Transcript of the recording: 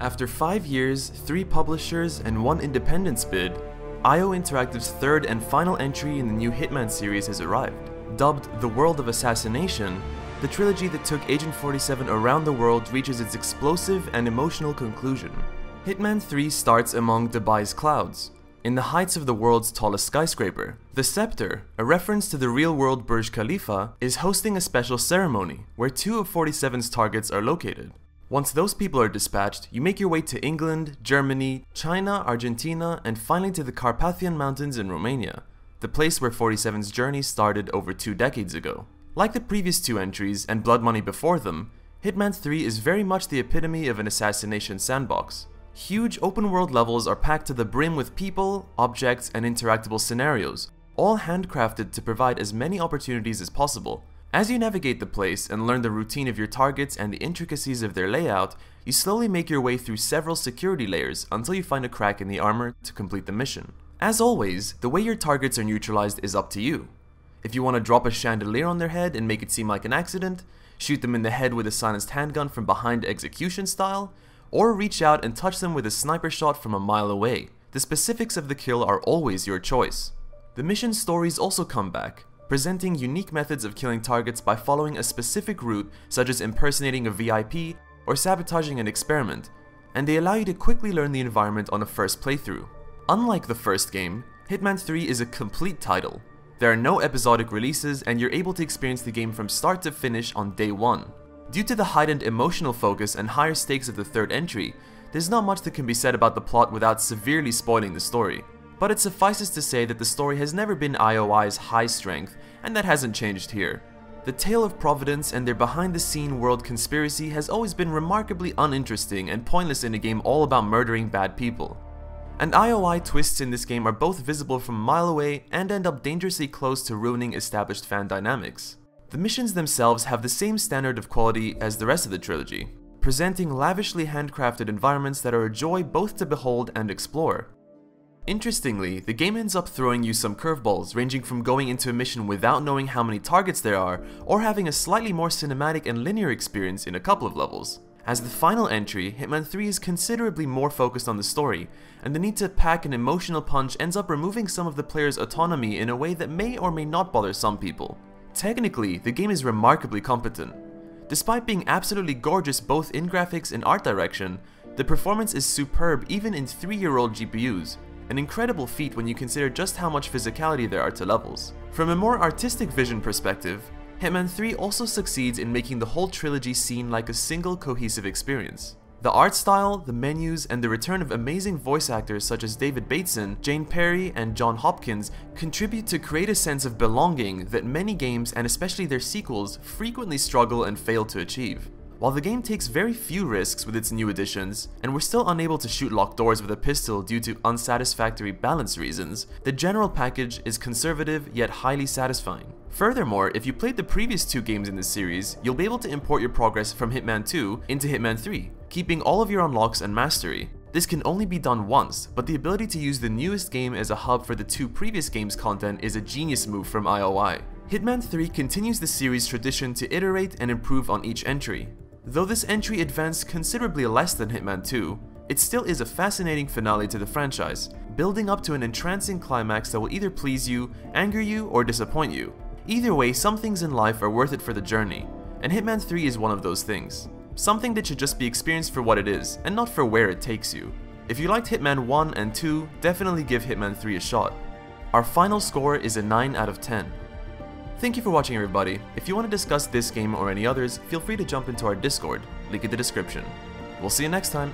After five years, three publishers, and one independence bid, IO Interactive's third and final entry in the new Hitman series has arrived. Dubbed The World of Assassination, the trilogy that took Agent 47 around the world reaches its explosive and emotional conclusion. Hitman 3 starts among Dubai's clouds, in the heights of the world's tallest skyscraper. The Scepter, a reference to the real-world Burj Khalifa, is hosting a special ceremony where two of 47's targets are located. Once those people are dispatched, you make your way to England, Germany, China, Argentina, and finally to the Carpathian Mountains in Romania, the place where 47's journey started over two decades ago. Like the previous two entries and Blood Money before them, Hitman 3 is very much the epitome of an assassination sandbox. Huge open world levels are packed to the brim with people, objects, and interactable scenarios, all handcrafted to provide as many opportunities as possible, as you navigate the place and learn the routine of your targets and the intricacies of their layout, you slowly make your way through several security layers until you find a crack in the armor to complete the mission. As always, the way your targets are neutralized is up to you. If you want to drop a chandelier on their head and make it seem like an accident, shoot them in the head with a silenced handgun from behind execution style, or reach out and touch them with a sniper shot from a mile away. The specifics of the kill are always your choice. The mission stories also come back, presenting unique methods of killing targets by following a specific route such as impersonating a VIP or sabotaging an experiment, and they allow you to quickly learn the environment on a first playthrough. Unlike the first game, Hitman 3 is a complete title. There are no episodic releases and you're able to experience the game from start to finish on day 1. Due to the heightened emotional focus and higher stakes of the third entry, there's not much that can be said about the plot without severely spoiling the story but it suffices to say that the story has never been IOI's high strength, and that hasn't changed here. The tale of Providence and their behind-the-scene world conspiracy has always been remarkably uninteresting and pointless in a game all about murdering bad people. And IOI twists in this game are both visible from a mile away and end up dangerously close to ruining established fan dynamics. The missions themselves have the same standard of quality as the rest of the trilogy, presenting lavishly handcrafted environments that are a joy both to behold and explore. Interestingly, the game ends up throwing you some curveballs, ranging from going into a mission without knowing how many targets there are, or having a slightly more cinematic and linear experience in a couple of levels. As the final entry, Hitman 3 is considerably more focused on the story, and the need to pack an emotional punch ends up removing some of the player's autonomy in a way that may or may not bother some people. Technically, the game is remarkably competent. Despite being absolutely gorgeous both in graphics and art direction, the performance is superb even in 3-year-old GPUs, an incredible feat when you consider just how much physicality there are to levels. From a more artistic vision perspective, Hitman 3 also succeeds in making the whole trilogy seem like a single cohesive experience. The art style, the menus, and the return of amazing voice actors such as David Bateson, Jane Perry, and John Hopkins contribute to create a sense of belonging that many games, and especially their sequels, frequently struggle and fail to achieve. While the game takes very few risks with its new additions, and we're still unable to shoot locked doors with a pistol due to unsatisfactory balance reasons, the general package is conservative yet highly satisfying. Furthermore, if you played the previous two games in this series, you'll be able to import your progress from Hitman 2 into Hitman 3, keeping all of your unlocks and mastery. This can only be done once, but the ability to use the newest game as a hub for the two previous games' content is a genius move from IOI. Hitman 3 continues the series' tradition to iterate and improve on each entry, Though this entry advanced considerably less than Hitman 2, it still is a fascinating finale to the franchise, building up to an entrancing climax that will either please you, anger you, or disappoint you. Either way, some things in life are worth it for the journey, and Hitman 3 is one of those things. Something that should just be experienced for what it is, and not for where it takes you. If you liked Hitman 1 and 2, definitely give Hitman 3 a shot. Our final score is a 9 out of 10. Thank you for watching everybody. If you want to discuss this game or any others, feel free to jump into our Discord, link in the description. We'll see you next time.